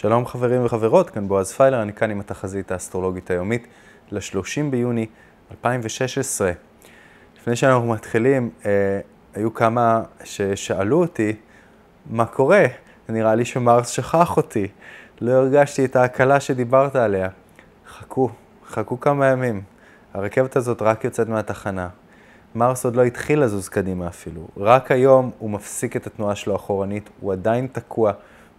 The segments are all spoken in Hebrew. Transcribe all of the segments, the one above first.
שלום חברים וחברות, כאן בועז פיילר, אני כאן עם התחזית האסטרולוגית היומית ל-30 ביוני 2016. לפני שאנחנו מתחילים, אה, היו כמה ששאלו אותי, מה קורה? נראה לי שמרס שכח אותי, לא הרגשתי את ההקלה שדיברת עליה. חכו, חכו כמה ימים. הרכבת הזאת רק יוצאת מהתחנה. מרס עוד לא התחיל לזוז קדימה אפילו. רק היום הוא מפסיק את התנועה שלו אחורנית, הוא עדיין תקוע,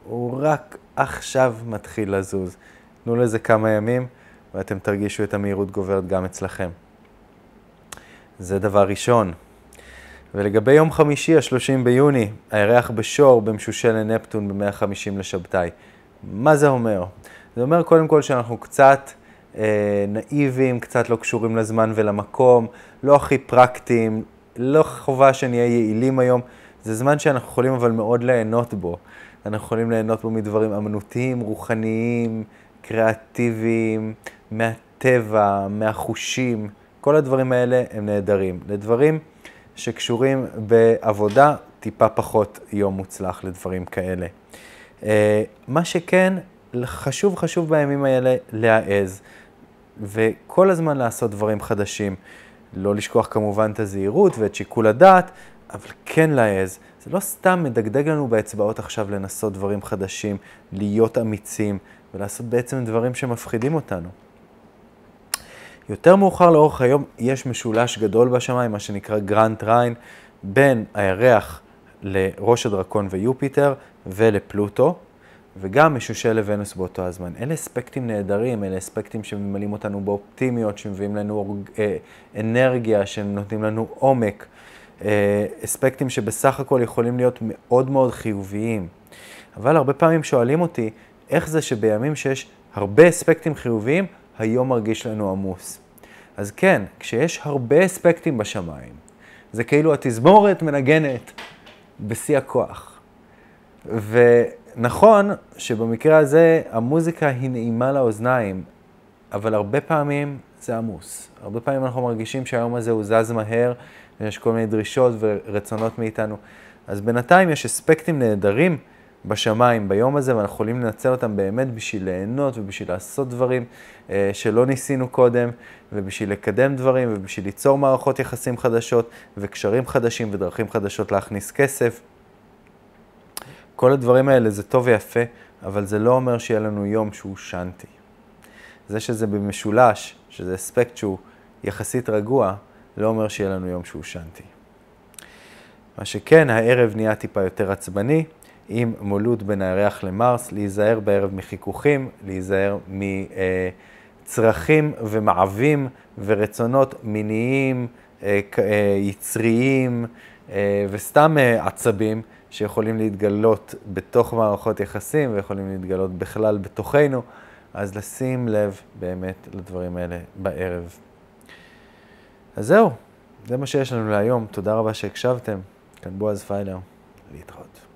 הוא רק עכשיו מתחיל לזוז. תנו לזה כמה ימים ואתם תרגישו את המהירות גוברת גם אצלכם. זה דבר ראשון. ולגבי יום חמישי, ה-30 ביוני, הירח בשור במשושה לנפטון ב-150 לשבתאי. מה זה אומר? זה אומר קודם כל שאנחנו קצת אה, נאיביים, קצת לא קשורים לזמן ולמקום, לא הכי פרקטיים, לא חובה שנהיה יעילים היום. זה זמן שאנחנו יכולים אבל מאוד ליהנות בו. אנחנו יכולים ליהנות בו מדברים אמנותיים, רוחניים, קריאטיביים, מהטבע, מהחושים. כל הדברים האלה הם נהדרים. לדברים שקשורים בעבודה, טיפה פחות יום מוצלח לדברים כאלה. אה, מה שכן, חשוב חשוב בימים האלה להעז, וכל הזמן לעשות דברים חדשים. לא לשכוח כמובן את הזהירות ואת שיקול הדעת, אבל כן להעז. זה לא סתם מדגדג לנו באצבעות עכשיו לנסות דברים חדשים, להיות אמיצים ולעשות בעצם דברים שמפחידים אותנו. יותר מאוחר לאורך היום יש משולש גדול בשמיים, מה שנקרא גרנט ריין, בין הירח לראש הדרקון ויופיטר ולפלוטו, וגם משושה לוונוס באותו הזמן. אלה אספקטים נהדרים, אלה אספקטים שממלאים אותנו באופטימיות, שמביאים לנו אה, אנרגיה, שנותנים לנו עומק. אה, אספקטים שבסך הכל יכולים להיות מאוד מאוד חיוביים. אבל הרבה פעמים שואלים אותי, איך זה שבימים שיש הרבה אספקטים חיוביים, היום מרגיש לנו עמוס. אז כן, כשיש הרבה אספקטים בשמיים, זה כאילו התזמורת מנגנת בשיא הכוח. ונכון שבמקרה הזה המוזיקה היא נעימה לאוזניים, אבל הרבה פעמים זה עמוס. הרבה פעמים אנחנו מרגישים שהיום הזה הוא זז מהר, ויש כל מיני דרישות ורצונות מאיתנו. אז בינתיים יש אספקטים נהדרים בשמיים ביום הזה, ואנחנו יכולים לנצל אותם באמת בשביל ליהנות ובשביל לעשות דברים אה, שלא ניסינו קודם, ובשביל לקדם דברים, ובשביל ליצור מערכות יחסים חדשות, וקשרים חדשים ודרכים חדשות להכניס כסף. כל הדברים האלה זה טוב ויפה, אבל זה לא אומר שיהיה לנו יום שהוא שנתי. זה שזה במשולש, שזה אספקט שהוא יחסית רגוע, לא אומר שיהיה לנו יום שהוא שנתי. מה שכן, הערב נהיה טיפה יותר עצבני, עם מולות בין הירח למרס, להיזהר בערב מחיכוכים, להיזהר מצרכים ומעבים ורצונות מיניים, אה, אה, יצריים אה, וסתם עצבים שיכולים להתגלות בתוך מערכות יחסים ויכולים להתגלות בכלל בתוכנו, אז לשים לב באמת לדברים האלה בערב. אז זהו, זה מה שיש לנו להיום. תודה רבה שהקשבתם. כאן בועז פיילר, להתראות.